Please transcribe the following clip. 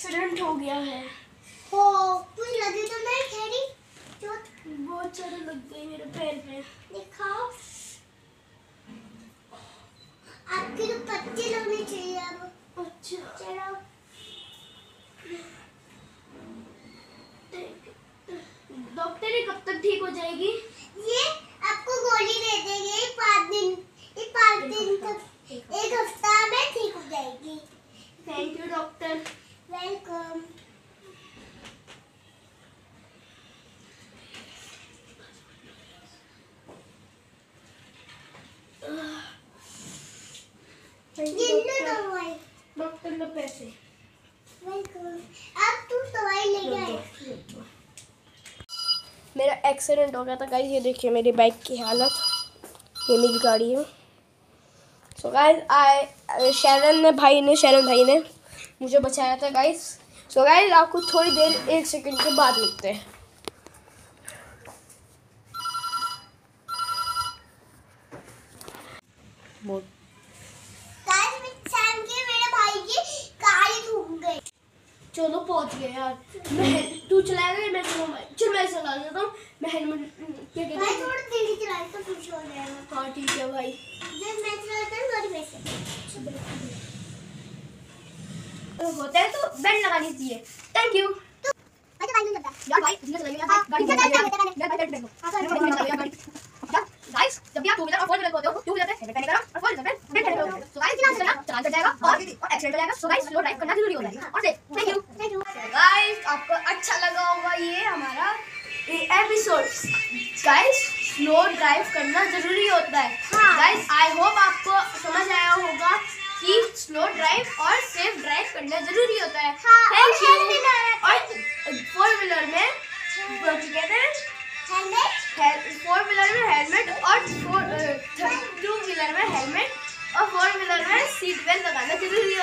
Accident हो गया है। हो कुछ लगे तो नहीं ठहरी चोट। बहुत सारे लग गए मेरे पैर पे। दिखाओ। आपके तो पत्ते लगने चाहिए अब। अच्छा। चलो। डॉक्टर ये कब तक ठीक हो जाएगी? ये आपको गोली दे देंगे ये पाँच दिन ये पाँच दिन तक एक हफ़्ता। में ठीक हो जाएगी। थैंक यू डॉक्टर वेलकम ये लो दवाई डॉक्टर लो पैसे अब तू दवाई ले आए मेरा एक्सीडेंट हो गया था गाइस ये देखिए मेरी बाइक की हालत। ये मेरी गाड़ी है। सो गाइस आई शरण ने भाई ने शरण भाई ने मुझे बचाया था गाइस सो गाइस आपको थोड़ी देर एक सेकंड के बाद मिलते हैं. बहुत गाइस में सैम के मेरे भाई की कार घूम गई. चलो पहुँच गए यार. मैं तू चलाएगा या मैं चलाऊँगा चल मैं चला देता हूँ मैं हेलमेट क्या कहते भाई हैं? थोड़ी धीरे चलाए तो कुछ हो जाएगा. हाँ ठीक है भाई. जब मैं चलाता हूँ थोड़ी वैसे अगर होता है तो बैंड लगा लीजिए। थैंक यू गाइस जब भी आप टू व्हीलर और फोर व्हीलर होते हो टू व्हीलर पे हेलमेट और फोर व्हीलर पे हेलमेट सो गाइस चला चला चला कर जाएगा और एक्सीडेंट हो जाएगा। सो गाइस स्लो ड्राइव करना ज़रूरी होता है। और thank you thank you guys आपको अच्छा लगा होगा ये हमारा एपिसोड गाइस स्लो ड्राइव करना ज़रूरी होता है। गाइस आई होप आपको समझ आया स्लो ड्राइव और सेफ़ ड्राइव करना ज़रूरी होता है। हाँ, और थैंक यू और फोर व्हीलर में कहते हैं? फोर व्हीलर में हेलमेट और टू व्हीलर में हेलमेट और फोर व्हीलर में सीट बेल्ट लगाना ज़रूरी